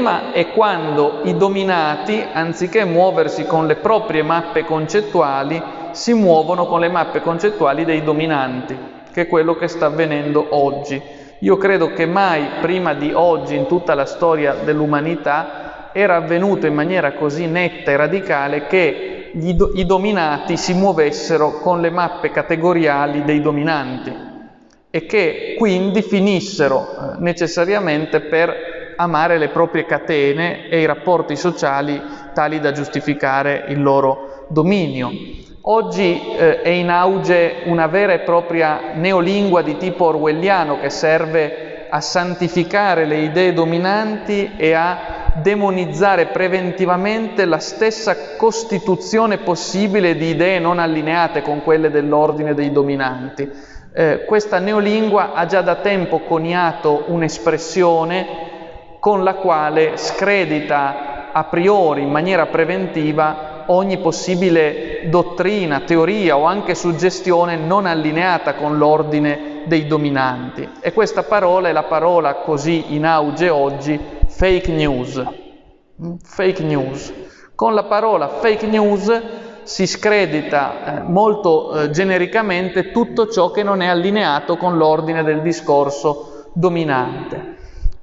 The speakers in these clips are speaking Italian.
problema è quando i dominati, anziché muoversi con le proprie mappe concettuali, si muovono con le mappe concettuali dei dominanti, che è quello che sta avvenendo oggi. Io credo che mai prima di oggi in tutta la storia dell'umanità era avvenuto in maniera così netta e radicale che gli, i dominati si muovessero con le mappe categoriali dei dominanti e che quindi finissero eh, necessariamente per amare le proprie catene e i rapporti sociali tali da giustificare il loro dominio. Oggi eh, è in auge una vera e propria neolingua di tipo orwelliano che serve a santificare le idee dominanti e a demonizzare preventivamente la stessa costituzione possibile di idee non allineate con quelle dell'ordine dei dominanti. Eh, questa neolingua ha già da tempo coniato un'espressione con la quale scredita a priori, in maniera preventiva, ogni possibile dottrina, teoria o anche suggestione non allineata con l'ordine dei dominanti. E questa parola è la parola così in auge oggi, fake news. Mm, fake news. Con la parola fake news si scredita eh, molto eh, genericamente tutto ciò che non è allineato con l'ordine del discorso dominante.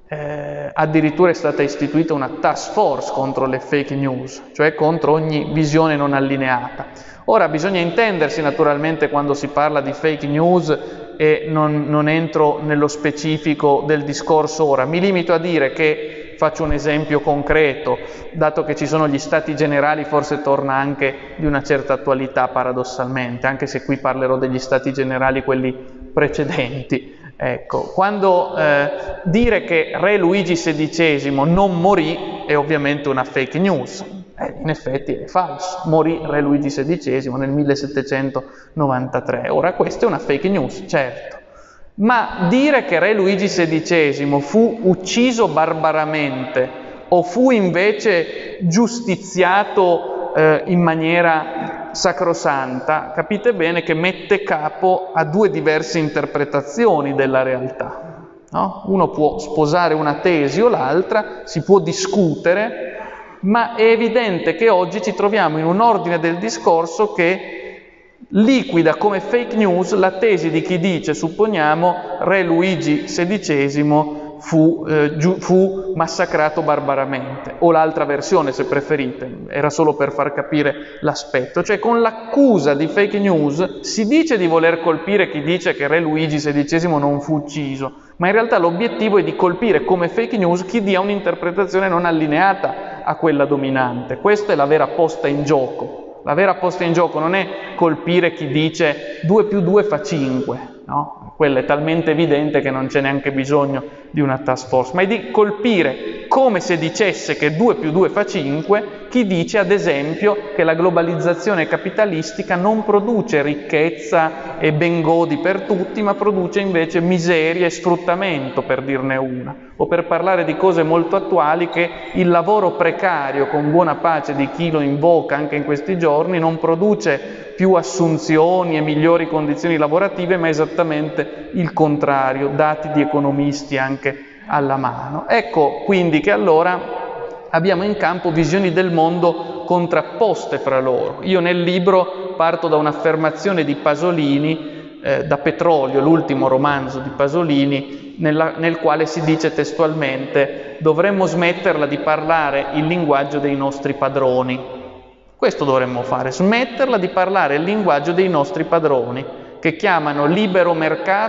Eh, addirittura è stata istituita una task force contro le fake news, cioè contro ogni visione non allineata. Ora bisogna intendersi naturalmente quando si parla di fake news e non, non entro nello specifico del discorso ora, mi limito a dire che Faccio un esempio concreto, dato che ci sono gli stati generali forse torna anche di una certa attualità paradossalmente, anche se qui parlerò degli stati generali quelli precedenti. Ecco, quando eh, dire che Re Luigi XVI non morì è ovviamente una fake news, eh, in effetti è falso, morì Re Luigi XVI nel 1793. Ora questa è una fake news, certo. Ma dire che Re Luigi XVI fu ucciso barbaramente o fu invece giustiziato eh, in maniera sacrosanta, capite bene che mette capo a due diverse interpretazioni della realtà. No? Uno può sposare una tesi o l'altra, si può discutere, ma è evidente che oggi ci troviamo in un ordine del discorso che liquida come fake news la tesi di chi dice, supponiamo, re Luigi XVI fu, eh, giu, fu, massacrato barbaramente, o l'altra versione se preferite, era solo per far capire l'aspetto, cioè con l'accusa di fake news si dice di voler colpire chi dice che re Luigi XVI non fu ucciso, ma in realtà l'obiettivo è di colpire come fake news chi dia un'interpretazione non allineata a quella dominante, questa è la vera posta in gioco. La vera posta in gioco non è colpire chi dice 2 più 2 fa 5, no? Quello è talmente evidente che non c'è neanche bisogno di una task force, ma è di colpire come se dicesse che 2 più 2 fa 5 chi dice ad esempio che la globalizzazione capitalistica non produce ricchezza e bengodi per tutti, ma produce invece miseria e sfruttamento, per dirne una, o per parlare di cose molto attuali che il lavoro precario, con buona pace di chi lo invoca anche in questi giorni, non produce più assunzioni e migliori condizioni lavorative, ma esattamente il contrario, dati di economisti anche alla mano. Ecco quindi che allora abbiamo in campo visioni del mondo contrapposte fra loro. Io nel libro parto da un'affermazione di Pasolini, eh, da Petrolio, l'ultimo romanzo di Pasolini, nella, nel quale si dice testualmente dovremmo smetterla di parlare il linguaggio dei nostri padroni, questo dovremmo fare, smetterla di parlare il linguaggio dei nostri padroni, che chiamano libero mercato